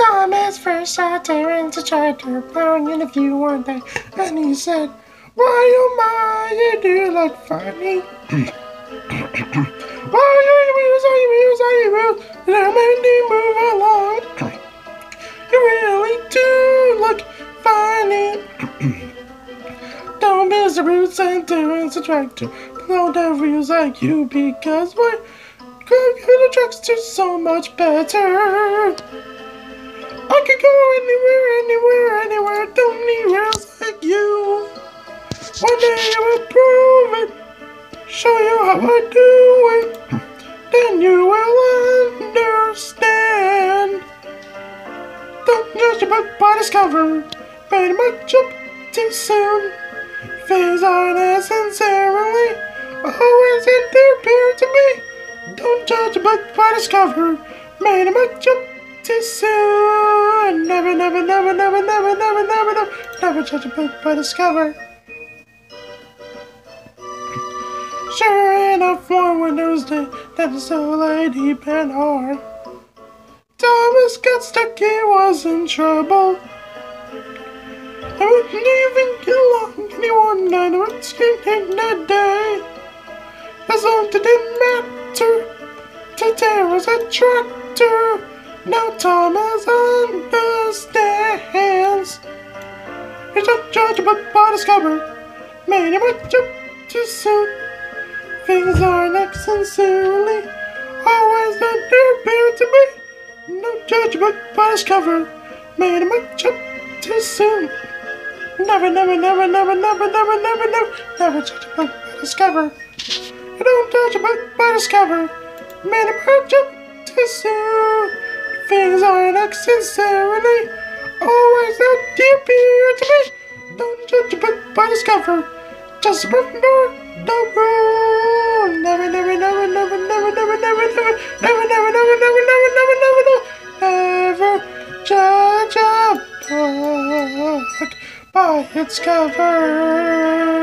Thomas first saw Terence and tried to pound in if you weren't there. And he said, Why oh my, you do look funny. Why are you wheels, are you wheels, are you wheels? Now Mandy move along. You really do look funny. Don't miss the roots and Terence a tractor. Blow the wheels like you because my computer trucks do so much better. I could go anywhere, anywhere, anywhere. Don't need rails like you. One day I will prove it. Show you how I do it. Then you will understand. Don't judge a book by its cover. Very much up too soon. Things aren't as sincerely always appear to me. Don't judge a book by its cover. Made much up too soon. Never, never, never, never, never, never, never, never, never judge a book by its cover. Sure enough, one Windows Day, that is so lady and hard. Thomas got stuck, he was in trouble. I wouldn't even get along anyone that would skating that day. As long as it didn't matter tear as a tractor. Now Thomas understands. He's a judge but by the cover. Made him much up too soon. Things are not sincerely always that they appear to be. No judgment by his cover. Made him much up too soon. Never, never, never, never, never, never, never, never, never judge a book by its cover. You don't judge a book by its cover. Made him much up too soon. Things sincerely always that they appear to be. Don't judge a book by its cover. Just remember the rule. Never, never, never, never, never, never, never, never, never, never, never, never, never, never, never, never judge a book by its cover.